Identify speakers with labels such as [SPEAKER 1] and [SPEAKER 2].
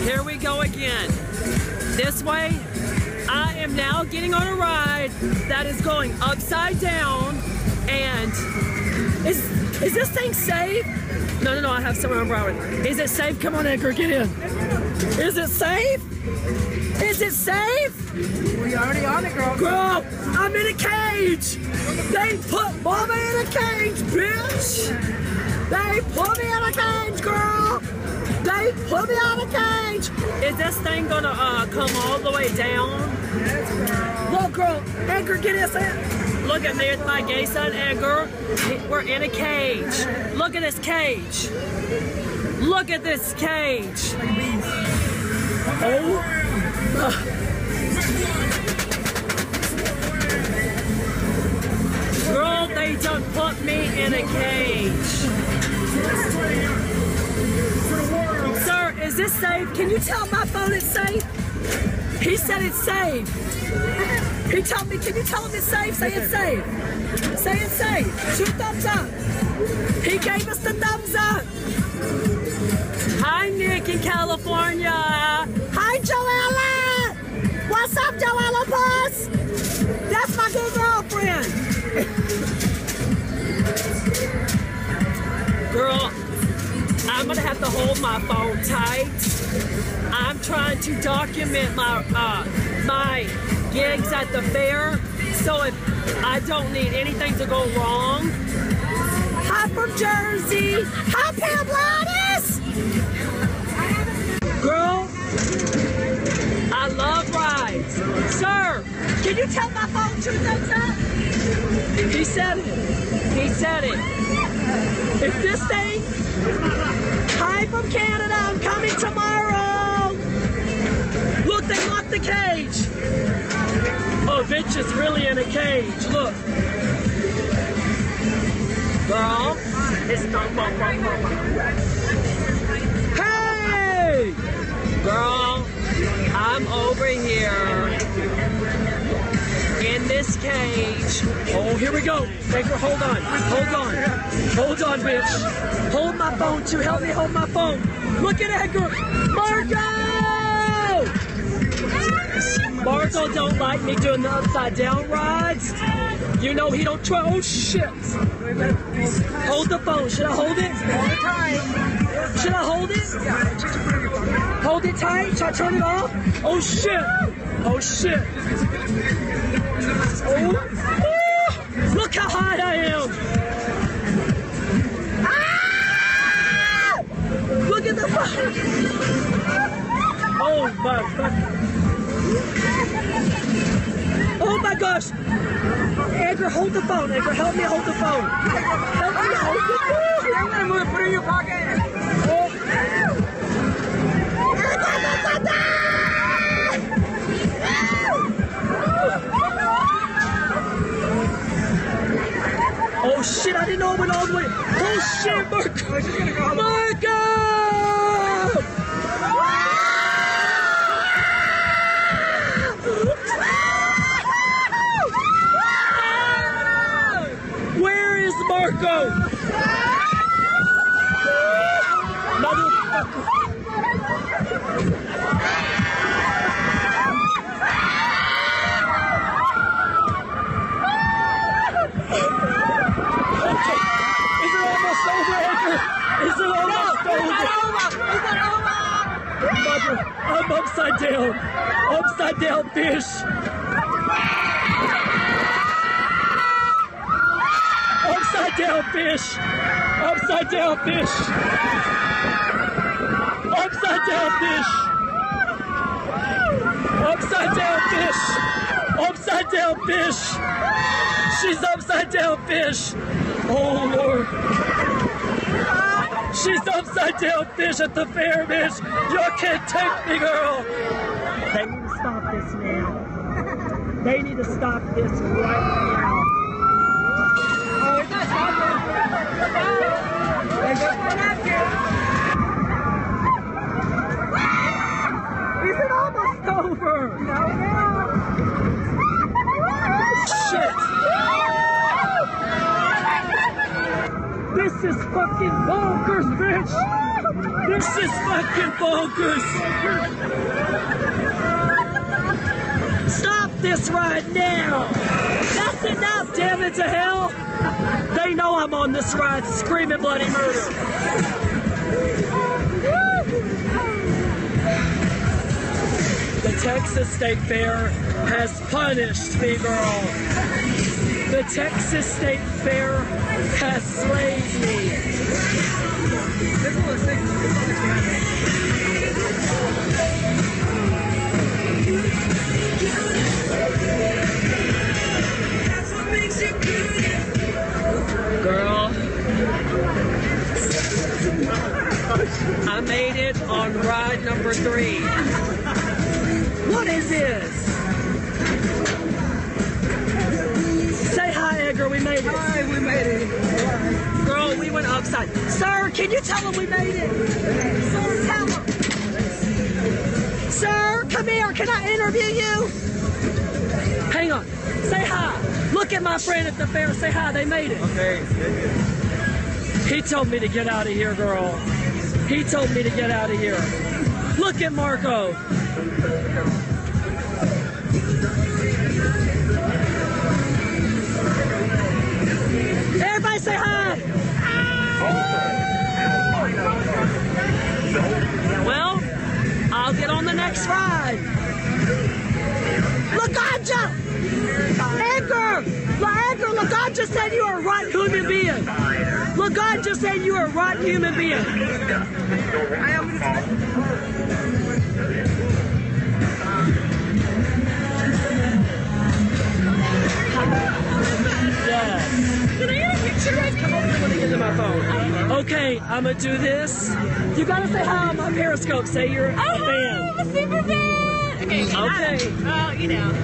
[SPEAKER 1] Here we go again. This way, I am now getting on a ride that is going upside down and is is this thing safe? No, no, no, I have someone on Broward. Is it safe? Come on, Edgar, get in. Is it safe? Is it safe?
[SPEAKER 2] We already on it, girl.
[SPEAKER 1] Girl, I'm in a cage. They put mama in a cage, bitch. They put me in a cage, girl. They put me in a cage. Is this thing gonna uh, come all the way down? Look, girl, Edgar, get this in. Look at there's my gay son, Edgar. We're in a cage. Look at this cage. Look at this cage. Oh. Girl, they done put me in a cage. Sir, is this safe? Can you tell my phone it's safe? He said it's safe. He told me, can you tell him it's safe? Say it's safe. Say it's safe. Two thumbs up. He gave us the thumbs up. Hi, Nick in California. Hi, Joella. What's up, Joella Puss? That's my good girlfriend. I'm gonna have to hold my phone tight. I'm trying to document my uh, my gigs at the fair, so if I don't need anything to go wrong. Hi from Jersey. Hi Pam Lattice. Girl, I love rides. Sir, can you tell my phone two thumbs up? He said it. He said it. If this thing, hi from Canada, I'm coming tomorrow. Look, they locked the cage. Oh, bitch is really in a cage. Look. Girl, it's Hey! Girl, I'm over here in this cage. Oh, here we go. Baker, hold on. Hold on. Hold on, bitch. Hold my phone too. Help me hold my phone. Look at Edgar. Marco! Marco don't like me doing the upside down rides. You know he don't try. Oh, shit. Hold the phone. Should I hold it? Hold it tight. Should I hold it? Hold it tight. Should I turn it off? Oh, shit. Oh, shit. Oh, gosh! Edgar, hold the phone. Edgar, help me hold the phone. Help me hold the phone.
[SPEAKER 2] I'm move it. Put it in your pocket.
[SPEAKER 1] Oh. Shit, I didn't know it went all the way. Oh shit, Marco! Marco! Where is Marco? Motherfucker. Okay. Is it almost over, Edgar? Is it almost over? Mother, I'm upside down. Upside down fish. Upside down fish. Upside down fish. Upside down fish. Upside down fish. Upside down fish. She's upside down fish. Oh Lord. She's upside down fish at the fair, bitch. Y'all can't take me, girl. They need to stop this now. They need to stop this right now. Is it almost over? No, no. Shit. This is fucking bonkers, bitch. This is fucking bonkers. Stop this right now. That's enough, damn it to hell. They know I'm on this ride screaming bloody murder. The Texas State Fair has punished me, girl. The Texas State Fair has slayed me. Girl. I made it on ride number three. What is this? We went upside. Sir, can you tell them we made it? Sir, tell him. Sir, come here. Can I interview you? Hang on. Say hi. Look at my friend at the fair. Say hi. They made it.
[SPEAKER 2] Okay.
[SPEAKER 1] He told me to get out of here, girl. He told me to get out of here. Look at Marco. Everybody say hi. Well, I'll get on the next ride. Laganja! Edgar! La Edgar, Laganja said you are a right human being. Laganja said you are a right human being.
[SPEAKER 2] I am
[SPEAKER 1] Yes. Can I get a picture? Come over here when I get to my phone. Okay, I'm gonna do this. You gotta say hi on my Periscope. Say you're a oh, fan.
[SPEAKER 3] I'm a super fan. Okay.
[SPEAKER 1] Okay.
[SPEAKER 3] Well, you know.